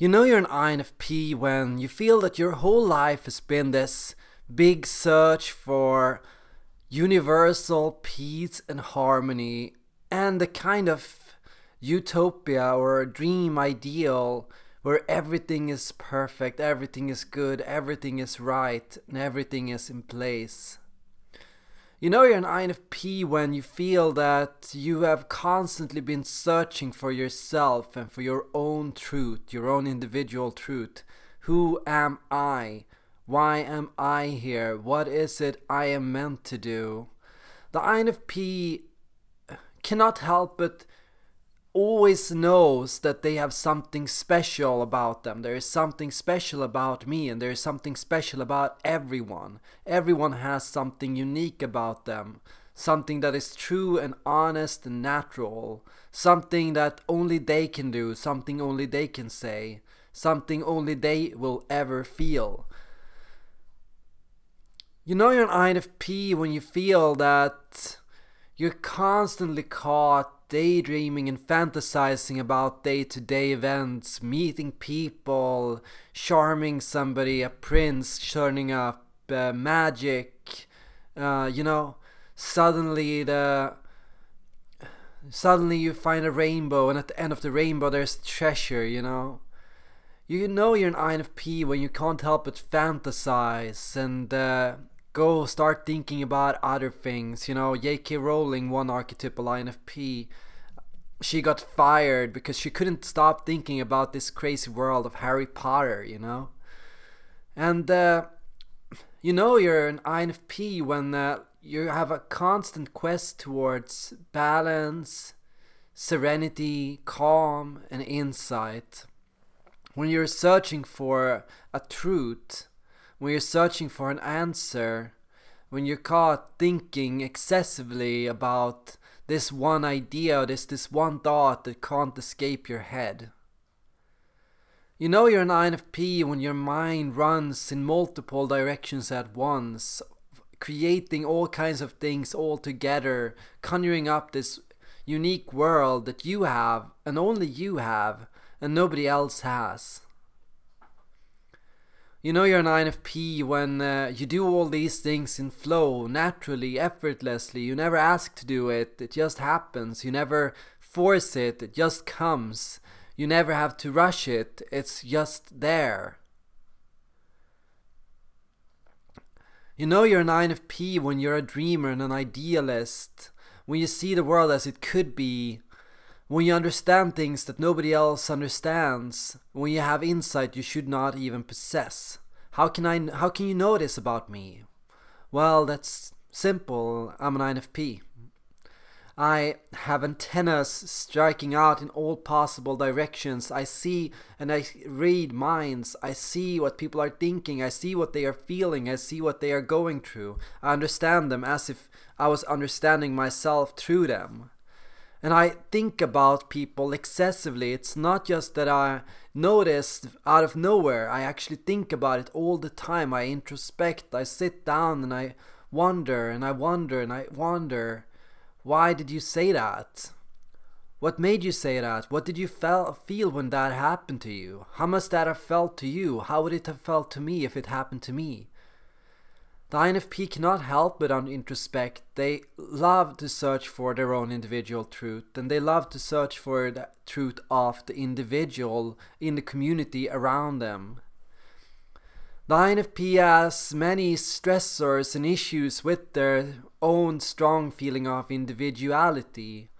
You know you're an INFP when you feel that your whole life has been this big search for universal peace and harmony and the kind of utopia or dream ideal where everything is perfect, everything is good, everything is right, and everything is in place. You know you're an INFP when you feel that you have constantly been searching for yourself and for your own truth, your own individual truth. Who am I? Why am I here? What is it I am meant to do? The INFP cannot help but always knows that they have something special about them. There is something special about me, and there is something special about everyone. Everyone has something unique about them. Something that is true and honest and natural. Something that only they can do, something only they can say, something only they will ever feel. You know you're an INFP when you feel that you're constantly caught daydreaming and fantasizing about day to day events, meeting people, charming somebody, a prince turning up, uh, magic, uh, you know, suddenly the. Suddenly you find a rainbow, and at the end of the rainbow there's treasure, you know? You know you're an INFP when you can't help but fantasize and uh, go start thinking about other things. You know, J.K. Rowling, one archetypal INFP, she got fired because she couldn't stop thinking about this crazy world of Harry Potter, you know? And, uh, you know, you're an INFP when uh, you have a constant quest towards balance, serenity, calm, and insight. When you're searching for a truth, when you're searching for an answer, when you're caught thinking excessively about this one idea, this this one thought that can't escape your head. You know you're an INFP when your mind runs in multiple directions at once, creating all kinds of things all together, conjuring up this unique world that you have and only you have and nobody else has. You know you're an INFP when uh, you do all these things in flow, naturally, effortlessly. You never ask to do it, it just happens. You never force it, it just comes. You never have to rush it, it's just there. You know you're an INFP when you're a dreamer and an idealist, when you see the world as it could be, when you understand things that nobody else understands, when you have insight you should not even possess. How can I how can you know this about me? Well, that's simple. I'm an INFP. I have antennas striking out in all possible directions. I see and I read minds. I see what people are thinking. I see what they are feeling. I see what they are going through. I understand them as if I was understanding myself through them and I think about people excessively. It's not just that I notice out of nowhere, I actually think about it all the time. I introspect, I sit down and I wonder and I wonder and I wonder why did you say that? What made you say that? What did you feel when that happened to you? How must that have felt to you? How would it have felt to me if it happened to me? The INFP cannot help but introspect. They love to search for their own individual truth, and they love to search for the truth of the individual in the community around them. The INFP has many stressors and issues with their own strong feeling of individuality.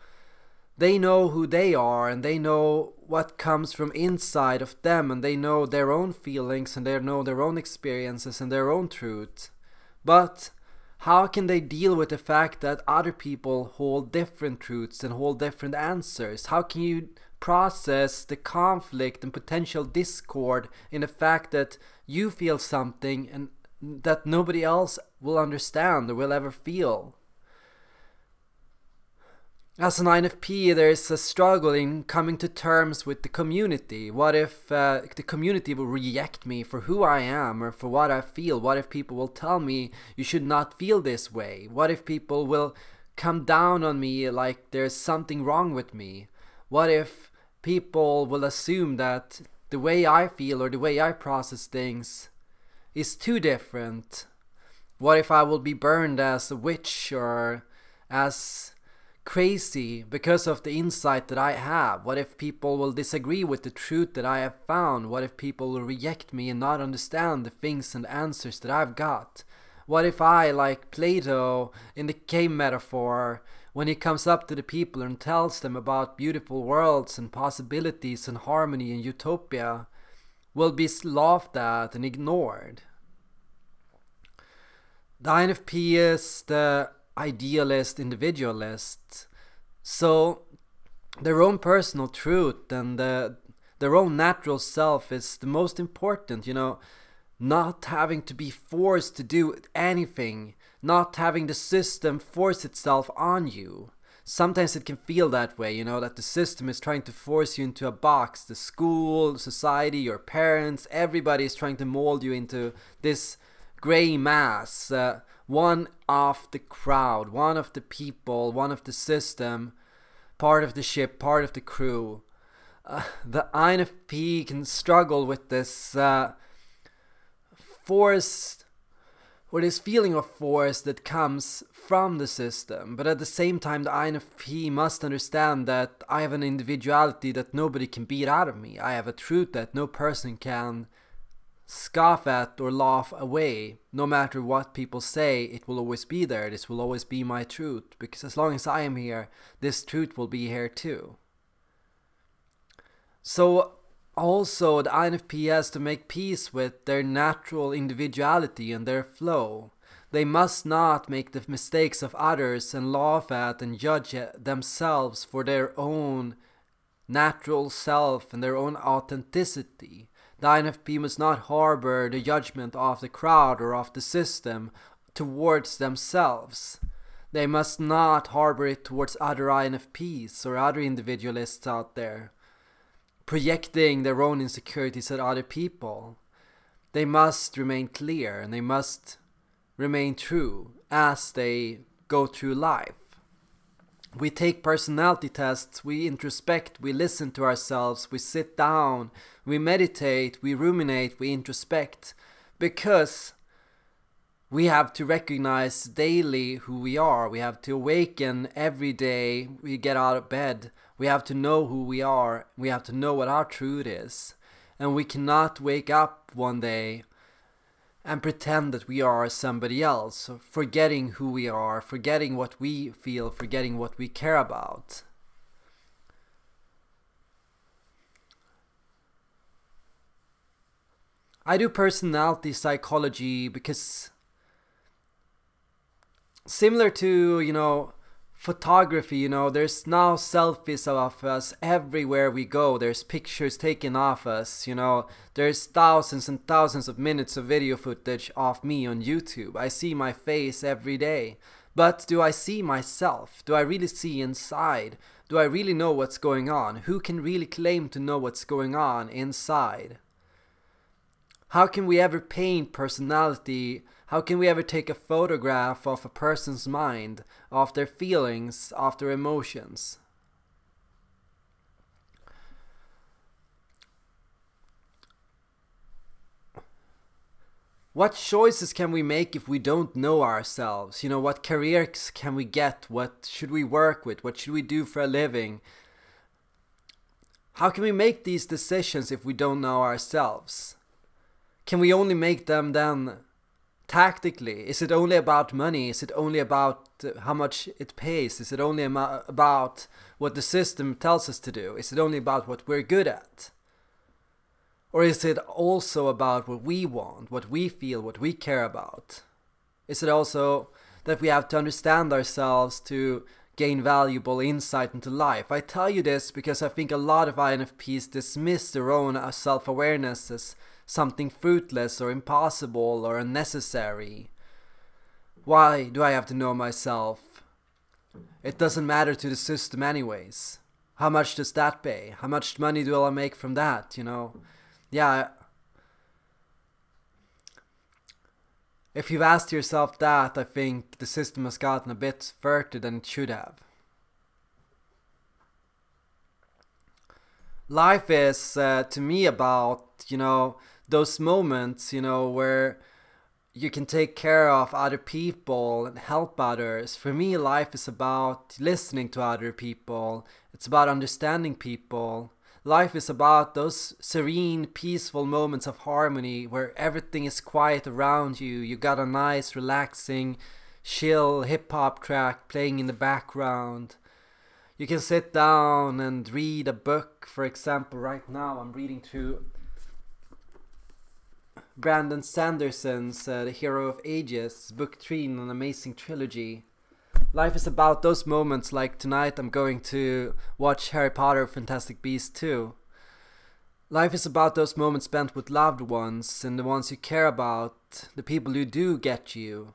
They know who they are and they know what comes from inside of them and they know their own feelings and they know their own experiences and their own truth. But how can they deal with the fact that other people hold different truths and hold different answers? How can you process the conflict and potential discord in the fact that you feel something and that nobody else will understand or will ever feel? As an INFP, there is a struggle in coming to terms with the community. What if uh, the community will reject me for who I am or for what I feel? What if people will tell me you should not feel this way? What if people will come down on me like there's something wrong with me? What if people will assume that the way I feel or the way I process things is too different? What if I will be burned as a witch or as crazy because of the insight that I have? What if people will disagree with the truth that I have found? What if people will reject me and not understand the things and answers that I've got? What if I, like Plato in the cave metaphor, when he comes up to the people and tells them about beautiful worlds and possibilities and harmony and utopia, will be laughed at and ignored? The INFP is the idealist individualist. So their own personal truth and the, their own natural self is the most important, you know, not having to be forced to do anything, not having the system force itself on you. Sometimes it can feel that way, you know, that the system is trying to force you into a box. The school, society, your parents, everybody is trying to mold you into this gray mass, uh, one of the crowd, one of the people, one of the system, part of the ship, part of the crew. Uh, the INFP can struggle with this uh, force, or this feeling of force that comes from the system. But at the same time, the INFP must understand that I have an individuality that nobody can beat out of me. I have a truth that no person can scoff at or laugh away. No matter what people say, it will always be there. This will always be my truth. Because as long as I am here, this truth will be here too. So, also, the INFP has to make peace with their natural individuality and their flow. They must not make the mistakes of others and laugh at and judge themselves for their own natural self and their own authenticity. The INFP must not harbor the judgment of the crowd or of the system towards themselves. They must not harbor it towards other INFPs or other individualists out there, projecting their own insecurities at other people. They must remain clear and they must remain true as they go through life. We take personality tests, we introspect, we listen to ourselves, we sit down, we meditate, we ruminate, we introspect, because we have to recognize daily who we are. We have to awaken every day we get out of bed. We have to know who we are. We have to know what our truth is. And we cannot wake up one day and pretend that we are somebody else, forgetting who we are, forgetting what we feel, forgetting what we care about. I do personality psychology because similar to, you know, photography, you know, there's now selfies of us everywhere we go. There's pictures taken of us, you know. There's thousands and thousands of minutes of video footage of me on YouTube. I see my face every day. But do I see myself? Do I really see inside? Do I really know what's going on? Who can really claim to know what's going on inside? How can we ever paint personality how can we ever take a photograph of a person's mind, of their feelings, of their emotions? What choices can we make if we don't know ourselves? You know, what careers can we get? What should we work with? What should we do for a living? How can we make these decisions if we don't know ourselves? Can we only make them then tactically? Is it only about money? Is it only about uh, how much it pays? Is it only about what the system tells us to do? Is it only about what we're good at? Or is it also about what we want, what we feel, what we care about? Is it also that we have to understand ourselves to gain valuable insight into life? I tell you this because I think a lot of INFPs dismiss their own self awareness as something fruitless or impossible or unnecessary. Why do I have to know myself? It doesn't matter to the system anyways. How much does that pay? How much money do I make from that, you know? Yeah. If you've asked yourself that, I think the system has gotten a bit further than it should have. life is uh, to me about you know those moments you know where you can take care of other people and help others. For me life is about listening to other people. It's about understanding people. Life is about those serene peaceful moments of harmony where everything is quiet around you. You got a nice relaxing chill hip hop track playing in the background. You can sit down and read a book. For example, right now I'm reading through Brandon Sanderson's uh, The Hero of Ages, book three in an amazing trilogy. Life is about those moments like tonight I'm going to watch Harry Potter Fantastic Beasts 2. Life is about those moments spent with loved ones and the ones you care about, the people who do get you.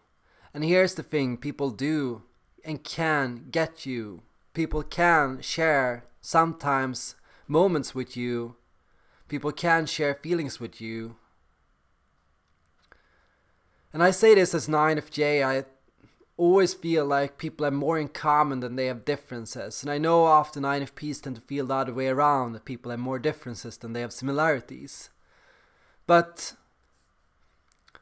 And here's the thing people do and can get you people can share sometimes moments with you. People can share feelings with you. And I say this as INFJ, I always feel like people have more in common than they have differences. And I know often INFPs tend to feel the other way around, that people have more differences than they have similarities. But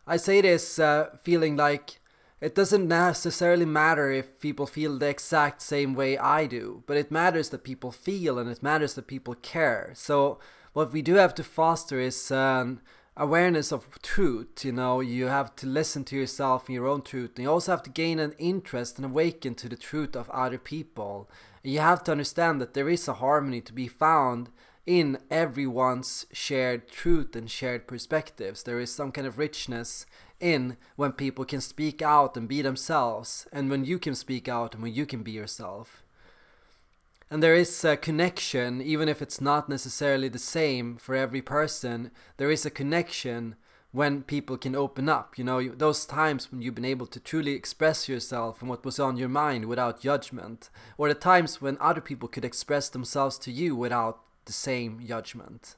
I say this uh, feeling like it doesn't necessarily matter if people feel the exact same way I do, but it matters that people feel and it matters that people care. So what we do have to foster is an awareness of truth. You know, you have to listen to yourself and your own truth. And you also have to gain an interest and awaken to the truth of other people. You have to understand that there is a harmony to be found in everyone's shared truth and shared perspectives. There is some kind of richness in when people can speak out and be themselves, and when you can speak out and when you can be yourself. And there is a connection, even if it's not necessarily the same for every person, there is a connection when people can open up. You know, those times when you've been able to truly express yourself and what was on your mind without judgment, or the times when other people could express themselves to you without the same judgment.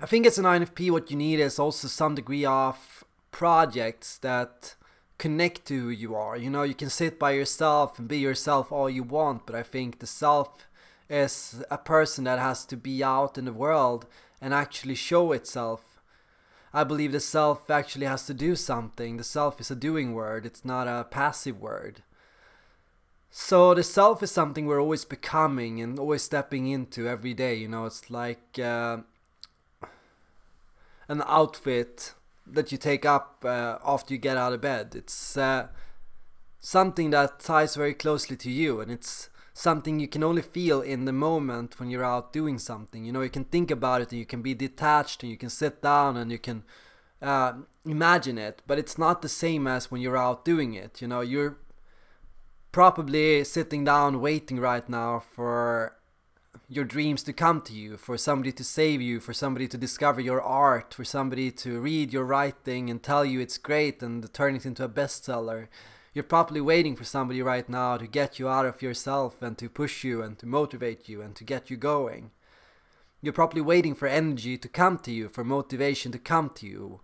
I think as an INFP what you need is also some degree of projects that connect to who you are. You know, you can sit by yourself and be yourself all you want, but I think the self is a person that has to be out in the world and actually show itself. I believe the self actually has to do something. The self is a doing word, it's not a passive word. So the self is something we're always becoming and always stepping into every day. You know, it's like uh, an outfit that you take up uh, after you get out of bed. It's uh, something that ties very closely to you, and it's something you can only feel in the moment when you're out doing something. You know, you can think about it, and you can be detached, and you can sit down, and you can uh, imagine it. But it's not the same as when you're out doing it. You know, you're probably sitting down waiting right now for your dreams to come to you, for somebody to save you, for somebody to discover your art, for somebody to read your writing and tell you it's great and turn it into a bestseller. You're probably waiting for somebody right now to get you out of yourself and to push you and to motivate you and to get you going. You're probably waiting for energy to come to you, for motivation to come to you.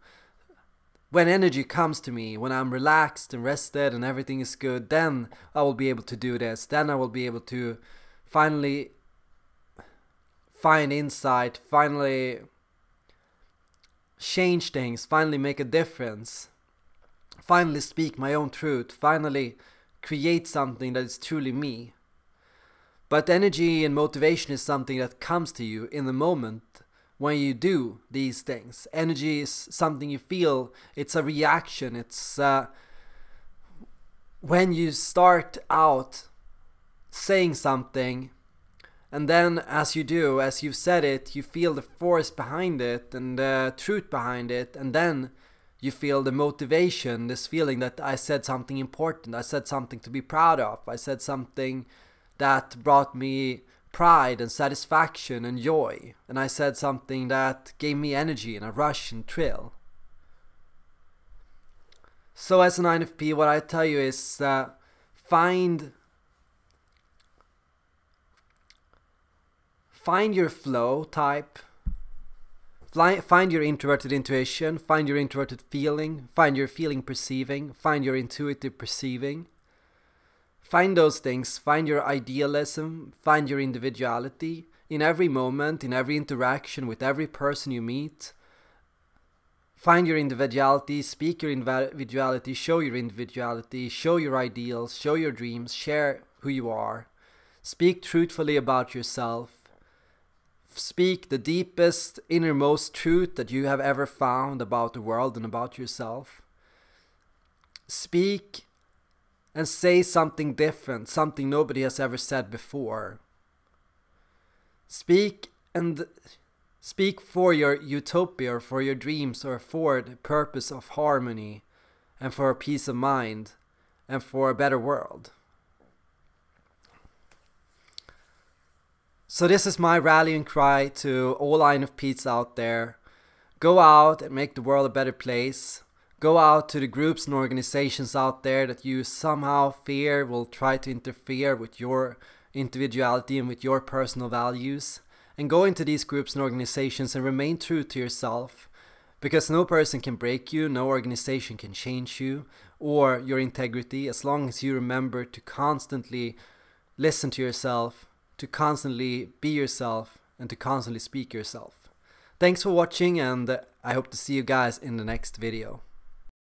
When energy comes to me, when I'm relaxed and rested and everything is good, then I will be able to do this. Then I will be able to finally find insight, finally change things, finally make a difference, finally speak my own truth, finally create something that is truly me. But energy and motivation is something that comes to you in the moment when you do these things. Energy is something you feel, it's a reaction, it's uh, when you start out saying something and then, as you do, as you've said it, you feel the force behind it and the truth behind it, and then you feel the motivation, this feeling that I said something important, I said something to be proud of, I said something that brought me pride and satisfaction and joy, and I said something that gave me energy and a rush and thrill. So, as an INFP, what I tell you is uh, find find your flow type. Find your introverted intuition. Find your introverted feeling. Find your feeling perceiving. Find your intuitive perceiving. Find those things, find your idealism, find your individuality. In every moment, in every interaction with every person you meet. Find your individuality, speak your individuality, show your individuality, show your ideals, show your dreams, share who you are. Speak truthfully about yourself. Speak the deepest, innermost truth that you have ever found about the world and about yourself. Speak and say something different, something nobody has ever said before. Speak and speak for your utopia or for your dreams or for the purpose of harmony and for a peace of mind and for a better world. So this is my rallying cry to all INFPs out there. Go out and make the world a better place. Go out to the groups and organizations out there that you somehow fear will try to interfere with your individuality and with your personal values. And go into these groups and organizations and remain true to yourself. Because no person can break you, no organization can change you or your integrity as long as you remember to constantly listen to yourself, to constantly be yourself, and to constantly speak yourself. Thanks for watching and I hope to see you guys in the next video.